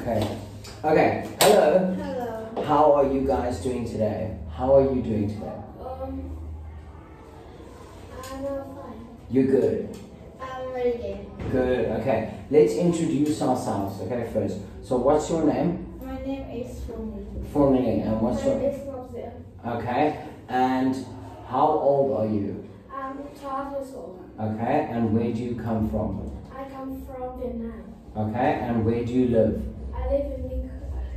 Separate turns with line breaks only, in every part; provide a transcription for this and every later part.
Okay. Okay. Hello.
Hello.
How are you guys doing today? How are you doing today?
Um, I'm fine.
You're good.
I'm very good.
Good. Okay. Let's introduce ourselves. Okay, first. So, what's your name?
My name is.
Full name and what's
My name
your?
is Robson.
Okay. And how old are you?
I'm 12 years old.
Okay. And where do you come from?
I come from Vietnam.
Okay. And where do you live?
I live in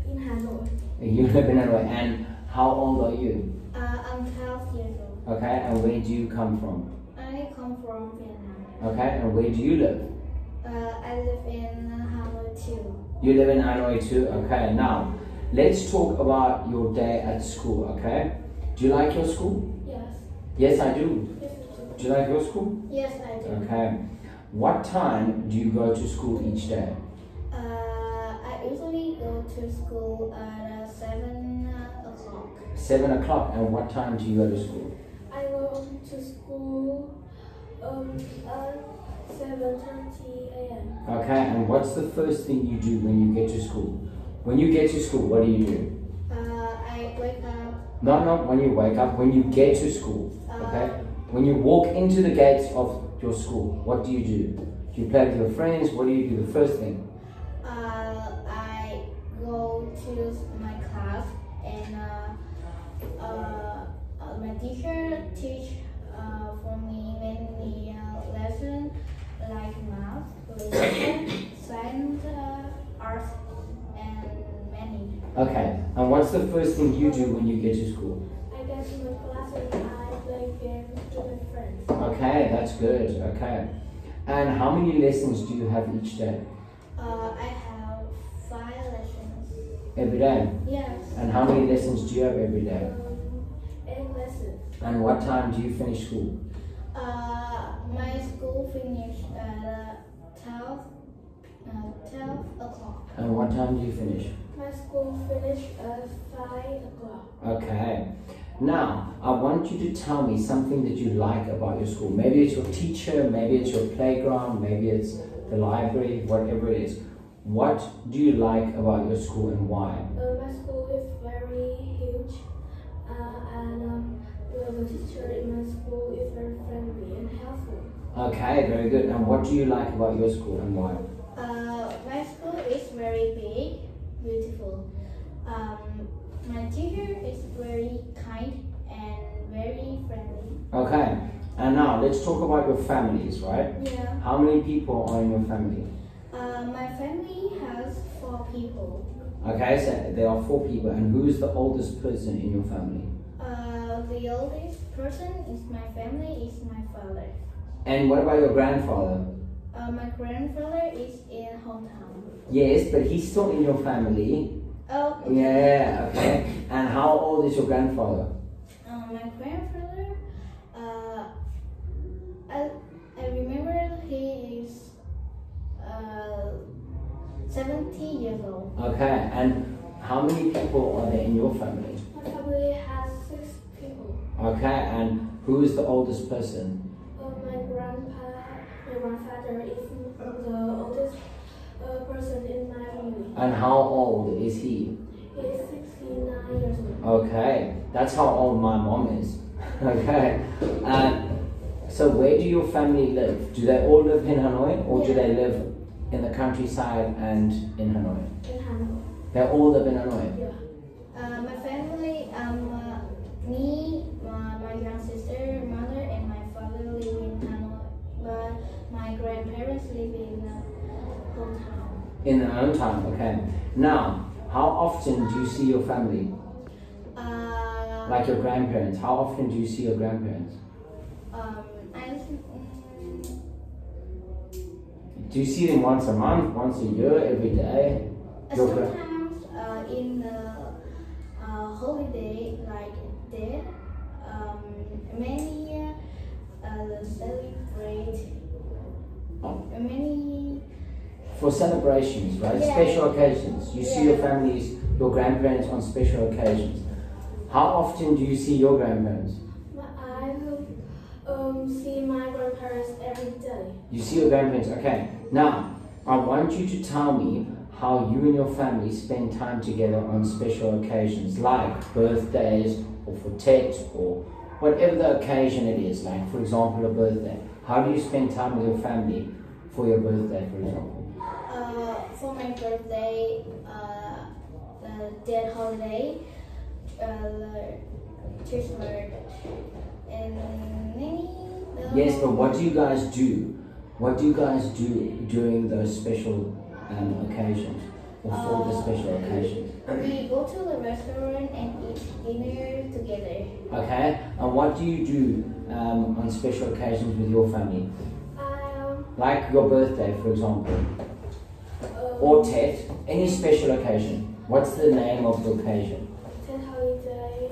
in Hanoi.
You live in Hanoi. And how old are you?
Uh, I'm 12 years old.
Okay. And where do you come from?
I come from Vietnam.
Okay. And where do you live?
Uh, I live in Hanoi too.
You live in Hanoi too? Okay, now let's talk about your day at school, okay? Do you like your school?
Yes.
Yes, I do.
Yes, I do.
Do you like your school?
Yes, I do.
Okay. What time do you go to school each day?
Uh, I usually go to school at uh, 7 o'clock.
Seven o'clock. And what time do you go to school?
I go to school um, at 7.30 a.m.
Okay, and what's the first thing you do when you get to school? When you get to school, what do you do?
Uh, I wake up.
Not not when you wake up, when you get to school. Okay?
Uh,
When you walk into the gates of your school, what do you do? Do you play with your friends? What do you do the first thing?
Go to my class and uh, uh, uh, my teacher teach uh, for me many uh, lessons like math, religion, science, uh, art, and many.
Okay, and what's the first thing you do when you get to school?
I get to my class and I play games with my friends.
Okay, that's good. Okay. And how many lessons do you have each day?
Uh, I have five lessons.
Every day.
Yes.
And how many lessons do you have every day?
Um, eight lessons.
And what time do you finish school?
Uh, my school finished at uh, 12, uh, 12 o'clock.
And what time do you finish?
My school finished at 5 o'clock.
Okay. Now, I want you to tell me something that you like about your school. Maybe it's your teacher, maybe it's your playground, maybe it's the library, whatever it is. What do you like about your school and why?
Uh, my school is very huge uh, and um, the teacher in my school is very friendly and helpful.
Okay, very good. And what do you like about your school and why?
Uh, my school is very big, beautiful. Um, my teacher is very kind and very friendly.
Okay, and now let's talk about your families, right?
Yeah.
How many people are in your family?
Uh, my family has four people.
Okay, so there are four people, and who is the oldest person in your family?
Uh, the oldest person is my family is my father.
And what about your grandfather?
Uh, my grandfather is in hometown.
Yes, but he's still in your family.
Oh,
Yeah, okay. And how old is your grandfather?
Uh, my grandfather, uh, I, I remember he is uh, 70 years old.
Okay, and how many people are there in your family?
My family has six people.
Okay, and who is the oldest person?
Uh, my grandpa, my grandfather is the oldest uh, person in my family.
And how old is he?
He is 69 years old.
Okay, that's how old my mom is. okay. Uh, so where do your family live? Do they all live in Hanoi or do they live in the countryside and in Hanoi?
In Hanoi.
They all live in Hanoi.
Yeah. Uh, my family, um, uh, me, my, my young sister, mother, and my father live in Hanoi. But my grandparents live in uh, hometown.
In their own time, okay. Now, how often do you see your family?
Uh,
Like your grandparents? How often do you see your grandparents?
um,
Do you see them once a month, once a year, every day? Gra-
sometimes uh, in the uh, holiday like that, um, many uh, celebrate
Oh.
many
For celebrations, right?
Yeah.
Special occasions. You see your families, your grandparents on special occasions. How often do you see your grandparents?
I um, see my grandparents every day.
You see your grandparents, okay. Now, I want you to tell me how you and your family spend time together on special occasions like birthdays or for Tet or whatever the occasion it is, like for example a birthday. How do you spend time with your family for your birthday, for example?
Uh, for my birthday, uh, the Tet holiday, uh, Christmas, and many.
Yes, but what do you guys do? What do you guys do during those special um, occasions or for the special occasions?
We go to the restaurant and eat dinner together.
Okay, and what do you do um, on special occasions with your family?
Um,
Like your birthday, for example,
uh,
or Tet, any special occasion. What's the name of the occasion?
Tet holiday,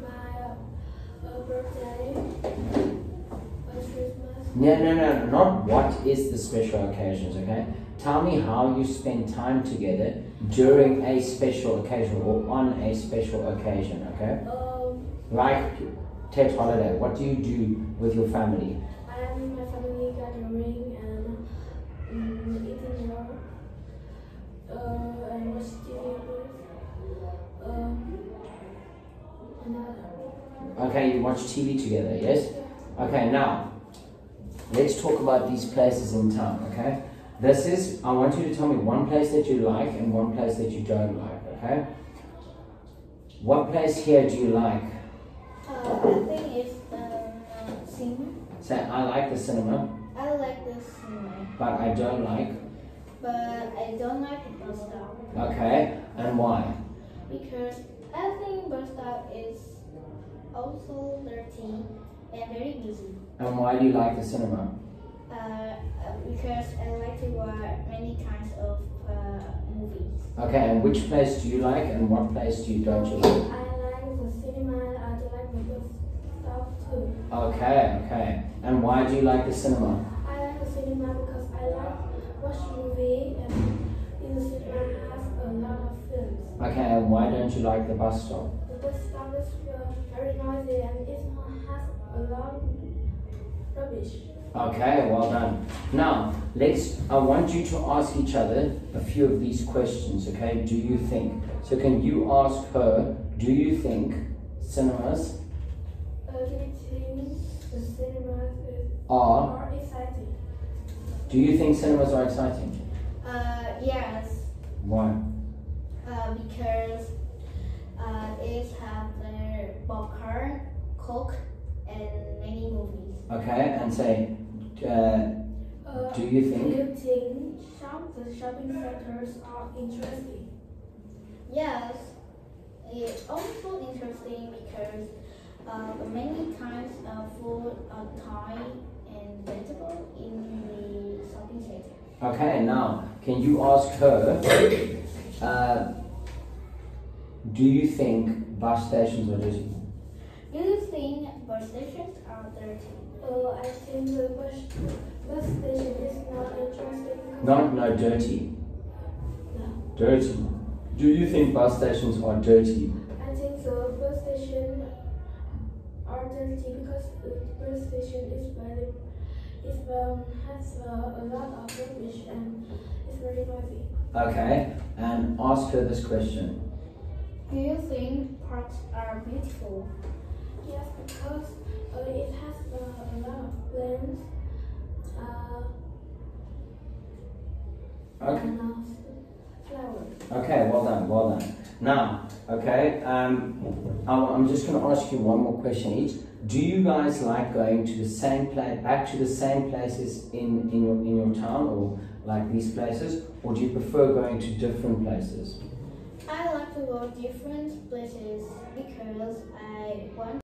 my uh, birthday.
No, no, no, not what is the special occasions, okay? Tell me how you spend time together during a special occasion or on a special occasion, okay?
Um,
Like Tet holiday, what do you do with your family?
I am my family gathering and um, eating more. Uh, and watch TV with. Um, uh,
Okay, you watch TV together, yes? Okay, now let's talk about these places in town, okay? This is, I want you to tell me one place that you like and one place that you don't like, okay? What place here do you like?
uh, I think it's the uh, cinema.
Say, I like the cinema,
I like the cinema,
but I don't like,
but I don't like the bus stop
okay? And why?
because I think bus stop is also dirty and very busy.
And why do you like the cinema?
Uh, uh, because I like to watch many kinds of uh, movies.
Okay, and which place do you like and what place do you don't you like?
I like the cinema. I like the bus stop too.
Okay, okay. And why do you like the cinema?
I like the cinema because I like watch movie and in the cinema has a lot of films.
Okay, and why don't you like the bus stop?
The bus stop is uh, very noisy and it has a lot of rubbish.
Okay, well done. Now, let's, I want you to ask each other a few of these questions, okay? Do you think? So, can you ask her, do you think cinemas
Uh, do you think the
are,
exciting?
do you think cinemas are exciting?
Uh, yes.
Why?
Uh, because uh, it have their popcorn, coke, and many movies.
Okay, and say, uh,
Uh,
do you think?
Do you think shop, the shopping centers are interesting? Yes, it's also interesting because uh, many kinds of food are Thai and vegetable in the shopping center.
Okay, now, can you ask her, uh, do you think bus stations are dirty?
Do you think bus stations are dirty? I think the bus, bus station is not interesting.
Not, no, dirty.
No.
Dirty. Do you think bus stations are dirty?
I think the bus station are dirty because the bus station is very, it um, has uh, a lot of rubbish and it's very noisy.
Okay, and ask her this question.
Do you think parks are beautiful? Yes, because uh, it has uh, a lot of plants. Uh,
Okay.
and uh, flowers.
Okay, well done, well done. Now, okay, um, I- I'm just going to ask you one more question each. Do you guys like going to the same place, back to the same places in, in your in your town, or like these places, or do you prefer going to different places?
I like to go different places because I want